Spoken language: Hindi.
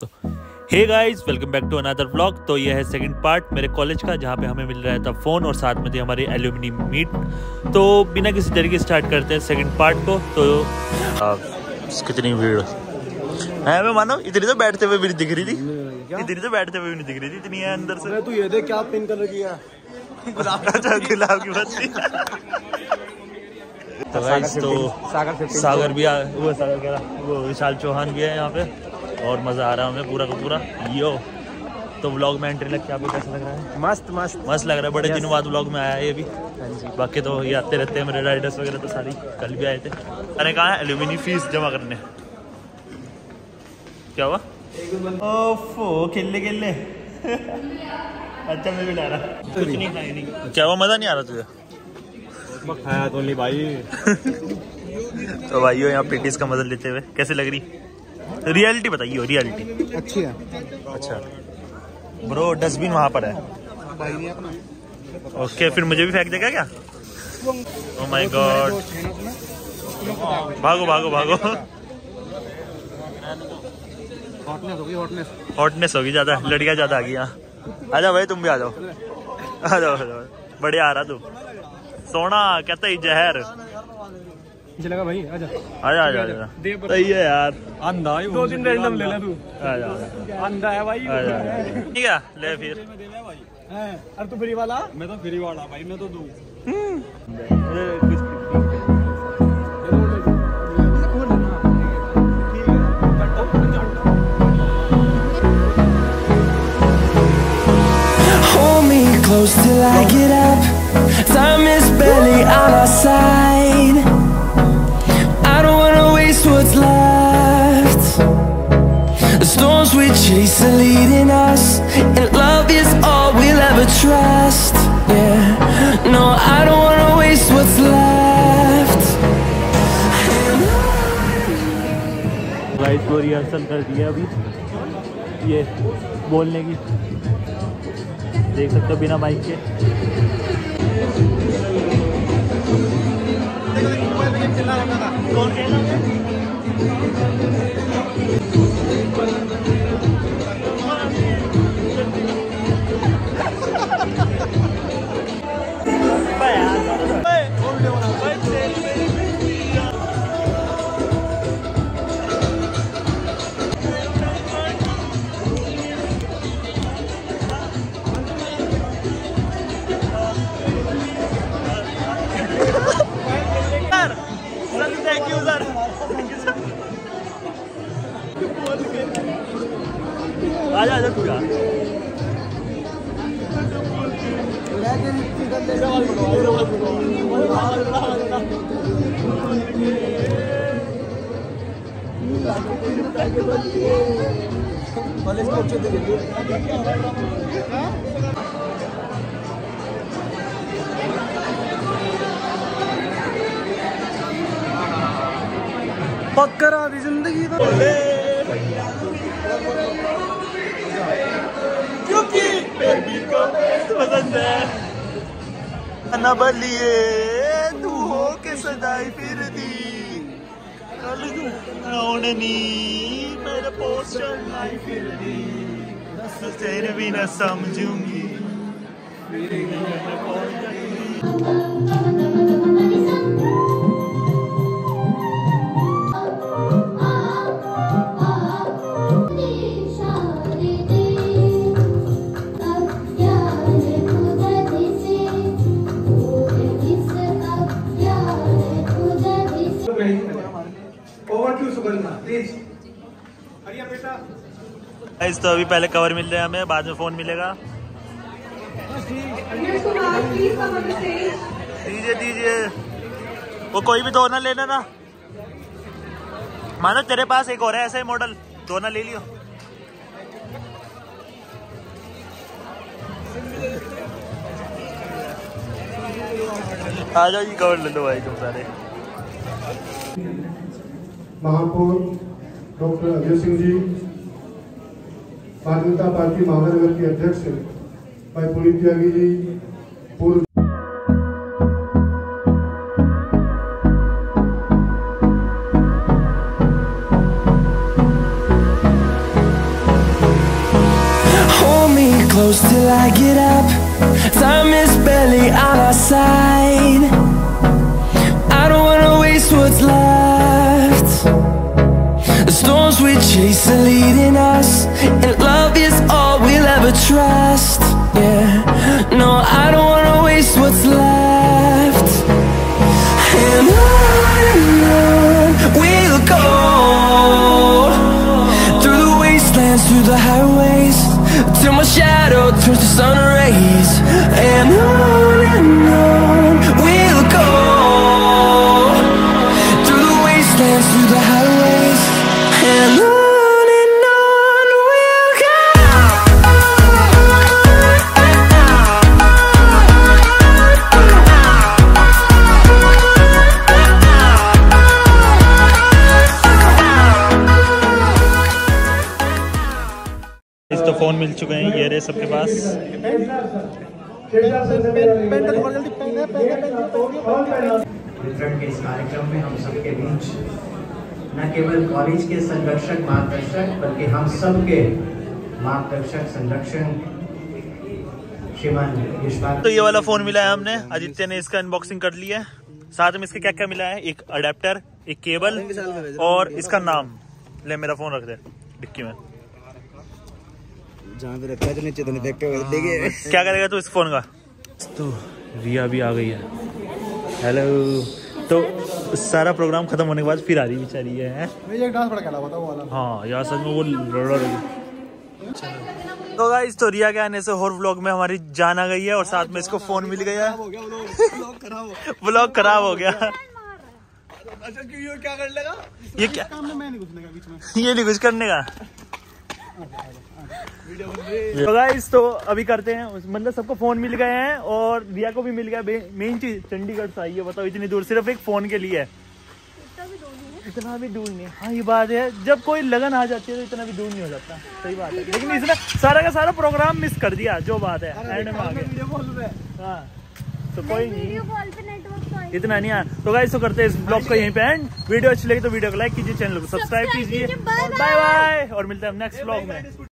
Hey guys welcome back to another vlog तो यह है सेकंड पार्ट मेरे कॉलेज का जहाँ पे हमें मिल रहा था फ़ोन और साथ में थी हमारी एल्यूमिनी मीट तो बिना किसी तरीके स्टार्ट करते हैं सेकंड पार्ट को। तो आ, कितनी भीड़। है मैं मानो इतनी तो बैठते हुए भी नहीं दिख रही थी। इतनी तो बैठते हुए भी नहीं दिख रही थी इतनी है अंदर से। तू ये देख क्या पिन कलर किया अच्छा गुलाब की बत्ती। तो गाइस तो सागर सागर भी आ वो सागर कह रहा वो विशाल चौहान भी है यहाँ पे। और मज़ा आ रहा है हमें पूरा का पूरा। यो तो व्लॉग में एंट्री लग के आपको कैसा लग रहा है? मस्त मस्त। मस्त लग रहा है बड़े दिनों बाद व्लॉग में आया है ये भी। बाकी तो ये आते रहते हैं मेरे राइडर्स वगैरह तो सारी कल भी आए थे। अरे कहा है? एल्यूमिनी फ़ीस जमा करने। क्या हुआ? ओफो खेलने खेलने अच्छा मैं भी ला रहा। कुछ नहीं खाई नहीं। क्या हुआ? मज़ा नहीं आ रहा तुझे? खाया तो नहीं भाई। तो भाइयों यहाँ पेटिस का मज़ा लेते हुए कैसे लग रही? रियलिटी बताइए रियलिटी अच्छी है। अच्छा। ब्रो डस्टबिन वहाँ पर है। ओके फिर मुझे भी फेंक देगा क्या ओ माय गॉड भागो भागो भागो। हॉटनेस होगी हॉटनेस हॉटनेस होगी ज़्यादा लड़कियाँ ज़्यादा आ गई यहाँ। आ जाओ भाई तुम भी आ जाओ। आ जाओ आ जाओ। बढ़िया आ रहा तू। सोना कहता ही जहर। चलेगा भाई आजा। आजा आजा आजा। सही है यार। अंधा दो दिन रैंडम ले ले तू। आजा अंधा है भाई। आजा ठीक है ले फिर। अरे तू फ्री वाला? मैं तो फ्री वाला भाई मैं तो दू। Hold गाइस को रिहर्सल कर दिया अभी। ये बोलने की। देख सकते हो बिना बाइक के। आजा आजा तू यार पक्करा दी ज़िंदगी तो क्योंकि बेबी को पसंद है न बलिए तू हो के सदाई फिर दी कल नी मेरा पोस्टर लाई फिर दी तेरे भी न समझूँगी ओवर गाइस तो अभी पहले कवर मिल रहा है हमें बाद में फ़ोन मिलेगा। दीजिए दीजिए। वो कोई भी दो ना लेना ना। मानो तेरे पास एक और है ऐसा ही मॉडल दो ना ले लियो। आ जाओ जी कवर ले लो भाई तुम सारे। महापौर डॉक्टर अजय सिंह जी भारतीय जनता पार्टी महानगर के अध्यक्ष भाई पुनीत त्यागी जी पूर्व close till I get up. Time is barely on our side. chase the leading phone मिल चुके हैं ये रहे सबके पास। वितरण के इस कार्यक्रम में हम सबके बीच न केवल कॉलेज के संरक्षक मार्गदर्शक बल्कि हम सबके मार्गदर्शक संरक्षण श्रीमान तो ये वाला फ़ोन मिला है हमने। आदित्य ने इसका अनबॉक्सिंग कर लिया है। साथ में इसके क्या क्या मिला है? एक अडेप्टर एक केबल और इसका नाम। ले मेरा फ़ोन रख दे डिक्की में। जहाँ पे रखा है तो नीचे तो नहीं के देखिए। क्या करेगा तू इस फ़ोन का? तो रिया भी आ गई है। हेलो तो सारा प्रोग्राम खत्म होने के बाद फिर आ रही बेचारी है हैं? मैं एक डांस बड़ा खेला हुआ था वो वाला। हाँ यार सच में वो लड़ रही तो गाइस तो रिया के आने से और व्लॉग में हमारी जान आ गई है और साथ में इसको फ़ोन मिल गया। है व्लॉग खराब हो गया। अच्छा क्यों ये क्या कर लेगा? ये क्या? काम में मैं नहीं घुसने का बीच में। ये नहीं कुछ करने का? तो गाइस तो अभी करते हैं मतलब सबको फ़ोन मिल गए हैं और रिया को भी मिल गया। मेन चीज़ चंडीगढ़ से आई है बताओ इतनी दूर सिर्फ़ एक फ़ोन के लिए। इतना भी दूर नहीं हाँ। ये बात है जब कोई लगन आ जाती है तो इतना भी दूर नहीं हो जाता। सही बात है। लेकिन इसने सारा का सारा प्रोग्राम मिस कर दिया जो बात है। एंड में आ गए हाँ। तो कोई नहीं वीडियो कॉल पे नेटवर्क तो आएगा। इतना नहीं आया तो गाइस तो करते हैं इस ब्लॉग का यहीं पे एंड वीडियो अच्छी लगी तो वीडियो को लाइक कीजिए चैनल को सब्सक्राइब कीजिए। बाय बाय और मिलते हैं नेक्स्ट ब्लॉग में।